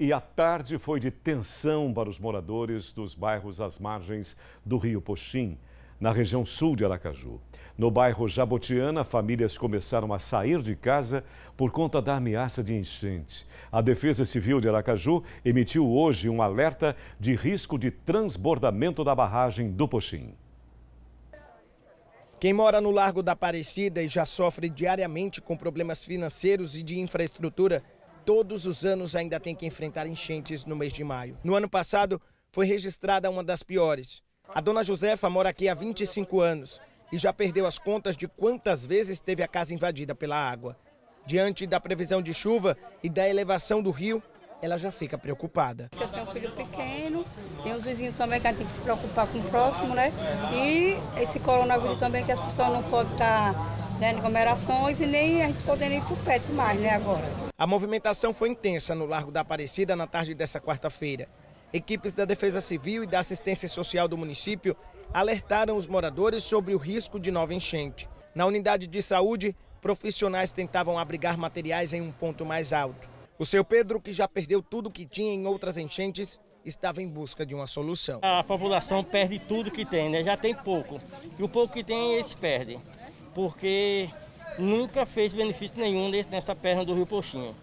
E a tarde foi de tensão para os moradores dos bairros às margens do Rio Poxim, na região sul de Aracaju. No bairro Jabotiana, famílias começaram a sair de casa por conta da ameaça de enchente. A Defesa Civil de Aracaju emitiu hoje um alerta de risco de transbordamento da barragem do Poxim. Quem mora no Largo da Aparecida e já sofre diariamente com problemas financeiros e de infraestrutura todos os anos ainda tem que enfrentar enchentes no mês de maio. No ano passado, foi registrada uma das piores. A dona Josefa mora aqui há 25 anos e já perdeu as contas de quantas vezes teve a casa invadida pela água. Diante da previsão de chuva e da elevação do rio, ela já fica preocupada. Eu tenho um filho pequeno, tem os vizinhos também que a gente tem que se preocupar com o próximo, né? E esse coronavírus também que as pessoas não podem estar dando aglomerações e nem a gente podendo ir por perto mais, né, agora. A movimentação foi intensa no Largo da Aparecida na tarde dessa quarta-feira. Equipes da Defesa Civil e da Assistência Social do município alertaram os moradores sobre o risco de nova enchente. Na unidade de saúde, profissionais tentavam abrigar materiais em um ponto mais alto. O seu Pedro, que já perdeu tudo que tinha em outras enchentes, estava em busca de uma solução. A população perde tudo que tem, né? Já tem pouco. E o pouco que tem, eles perdem. Porque nunca fez benefício nenhum nessa perna do Rio Poxinho.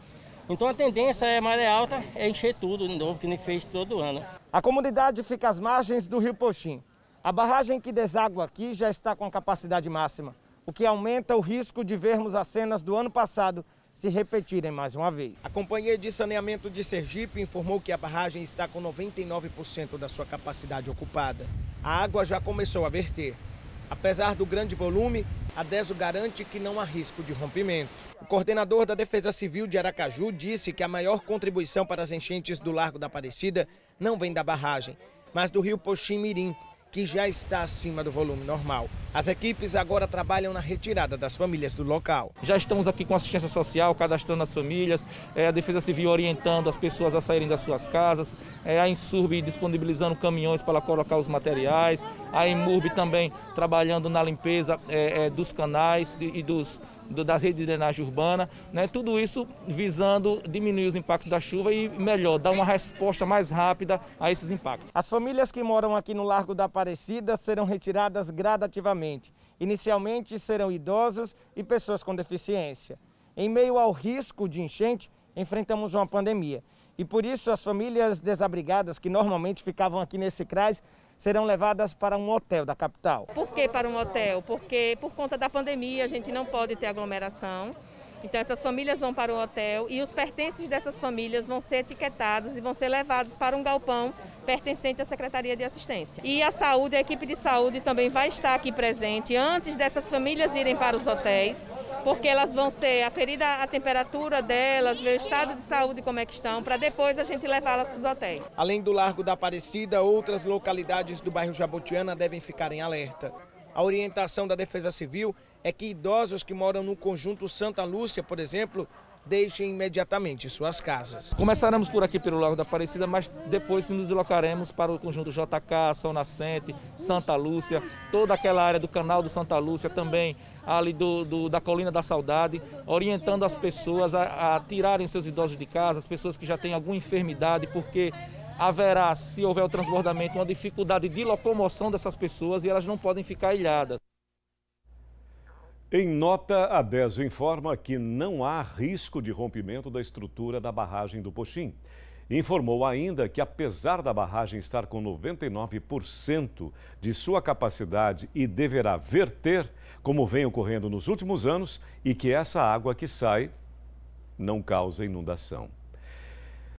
Então a tendência é maré alta, é encher tudo de novo, que nem fez todo ano. A comunidade fica às margens do Rio Poxim. A barragem que deságua aqui já está com capacidade máxima, o que aumenta o risco de vermos as cenas do ano passado se repetirem mais uma vez. A Companhia de Saneamento de Sergipe informou que a barragem está com 99% da sua capacidade ocupada. A água já começou a verter. Apesar do grande volume, a DESO garante que não há risco de rompimento. O coordenador da Defesa Civil de Aracaju disse que a maior contribuição para as enchentes do Largo da Aparecida não vem da barragem, mas do rio Poxim Mirim, que já está acima do volume normal. As equipes agora trabalham na retirada das famílias do local. Já estamos aqui com assistência social, cadastrando as famílias, é, a Defesa Civil orientando as pessoas a saírem das suas casas, é, a Insurb disponibilizando caminhões para colocar os materiais, a Imurb também trabalhando na limpeza é, é dos canais e, e dos do, das redes de drenagem urbana, né? tudo isso visando diminuir os impactos da chuva e, melhor, dar uma resposta mais rápida a esses impactos. As famílias que moram aqui no Largo da Aparecida serão retiradas gradativamente. Inicialmente serão idosos e pessoas com deficiência. Em meio ao risco de enchente, enfrentamos uma pandemia. E por isso as famílias desabrigadas que normalmente ficavam aqui nesse CRAS serão levadas para um hotel da capital. Por que para um hotel? Porque por conta da pandemia a gente não pode ter aglomeração. Então essas famílias vão para o hotel e os pertences dessas famílias vão ser etiquetados e vão ser levados para um galpão pertencente à Secretaria de Assistência. E a saúde, a equipe de saúde também vai estar aqui presente antes dessas famílias irem para os hotéis porque elas vão ser aferida a temperatura delas, ver o estado de saúde como é que estão, para depois a gente levá-las para os hotéis. Além do Largo da Aparecida, outras localidades do bairro Jabotiana devem ficar em alerta. A orientação da Defesa Civil é que idosos que moram no conjunto Santa Lúcia, por exemplo, deixem imediatamente suas casas. Começaremos por aqui pelo Lago da Aparecida, mas depois nos deslocaremos para o conjunto JK, São Nascente, Santa Lúcia, toda aquela área do canal do Santa Lúcia também, ali do, do da Colina da Saudade, orientando as pessoas a, a tirarem seus idosos de casa, as pessoas que já têm alguma enfermidade, porque haverá, se houver o transbordamento, uma dificuldade de locomoção dessas pessoas e elas não podem ficar ilhadas. Em nota, a DESO informa que não há risco de rompimento da estrutura da barragem do Poxim. Informou ainda que, apesar da barragem estar com 99% de sua capacidade e deverá verter, como vem ocorrendo nos últimos anos, e que essa água que sai não causa inundação.